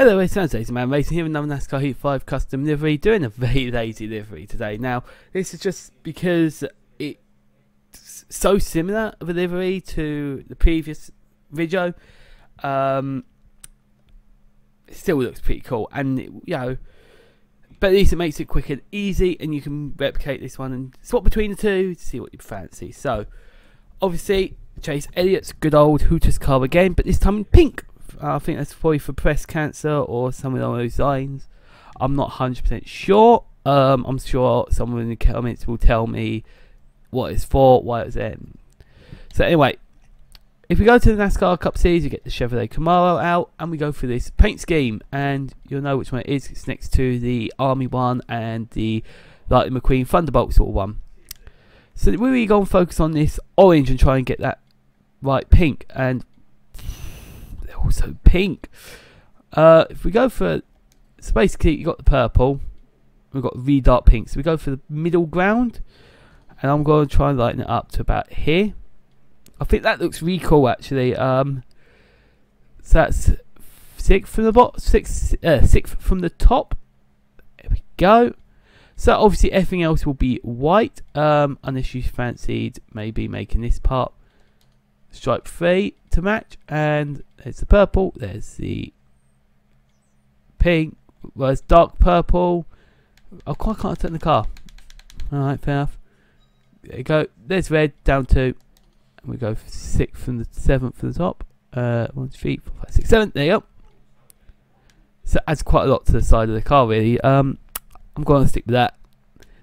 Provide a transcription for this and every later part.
Hello, it's Lazy Man Racing here with another NASCAR Heat 5 custom livery, doing a very lazy livery today. Now, this is just because it's so similar of a livery to the previous video. Um, it still looks pretty cool, and you know, but at least it makes it quick and easy, and you can replicate this one and swap between the two to see what you fancy. So, obviously, Chase Elliott's good old Hooters car again, but this time in pink. I think that's probably for breast cancer or something along those lines. I'm not 100% sure. Um, I'm sure someone in the comments will tell me what it's for, why it's in. So anyway, if we go to the NASCAR Cup Series, you get the Chevrolet Camaro out, and we go through this paint scheme, and you'll know which one it is. It's next to the Army one and the Lightning McQueen Thunderbolt sort of one. So we're really going to focus on this orange and try and get that right pink. And also pink. Uh, if we go for, so basically you got the purple, we've got really dark pink. So we go for the middle ground, and I'm going to try and lighten it up to about here. I think that looks really cool actually. Um, so that's sixth from the bottom, six, uh, sixth from the top. There we go. So obviously everything else will be white, um, unless you fancied maybe making this part stripe three to match, and there's the purple, there's the pink, there's dark purple. Oh, I can't turn the car. Alright, fair enough. There you go. There's red down to, and we go sixth from the seventh from the top. Uh, one, two, three, four, five, six, seven. There you go. So adds quite a lot to the side of the car, really. Um, I'm going to stick with that.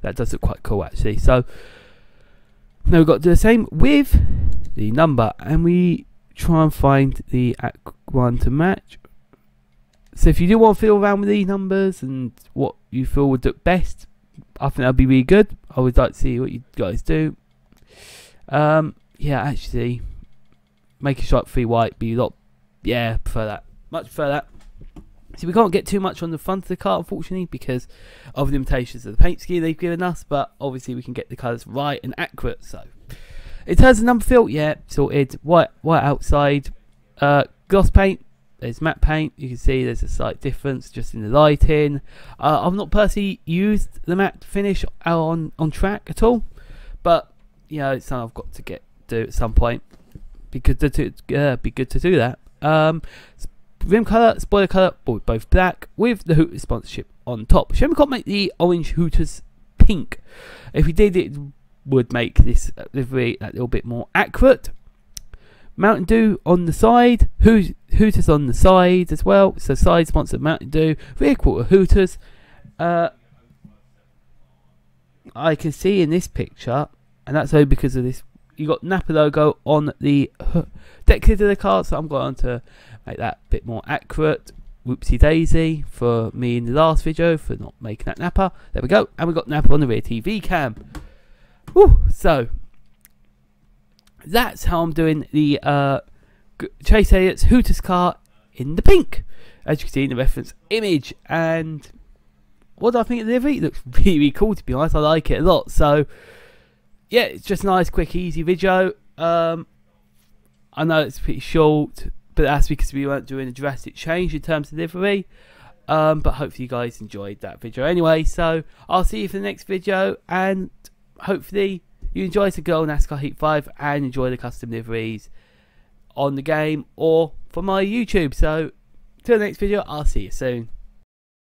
That does look quite cool, actually. So now we've got to do the same with the number, and we try and find the one to match. So if you do want to feel around with these numbers and what you feel would look best, I think that'd be really good. I would like to see what you guys do. Um, yeah, actually, make a shot free white, be a lot. Yeah, prefer that. Much prefer that. See, we can't get too much on the front of the car, unfortunately, because of the limitations of the paint scheme they've given us. But obviously, we can get the colours right and accurate. So in has number fill, yeah, sorted. White, white outside. Uh, gloss paint. There's matte paint. You can see there's a slight difference just in the lighting. Uh, I've not personally used the matte finish on on track at all, but you know it's something I've got to get do at some point. Be good to uh, be good to do that. Um, rim color, spoiler color, both black with the Hooters sponsorship on top. Shame we can't make the orange Hooters pink. If we did, it would make this livery a little bit more accurate. Mountain Dew on the side, Hooters on the side as well. So side sponsor Mountain Dew, rear quarter Hooters. Uh, I can see in this picture, and that's only because of this. You got Napa logo on the deck lid of the car, so I'm going to make that a bit more accurate. Whoopsie daisy for me in the last video for not making that Napa. There we go, and we got Napa on the rear TV cam. Whew, so that's how I'm doing the uh, Chase Elliott's Hooters car in the pink, as you can see in the reference image. And what do I think of the livery? It looks really, cool to be honest. I like it a lot. So yeah, it's just a nice, quick, easy video. Um, I know it's pretty short, but that's because we weren't doing a drastic change in terms of livery. Um, but hopefully you guys enjoyed that video anyway. So I'll see you for the next video and hopefully you enjoy the Girl NASCAR Heat 5 and enjoy the custom liveries on the game or for my YouTube. So, till the next video, I'll see you soon.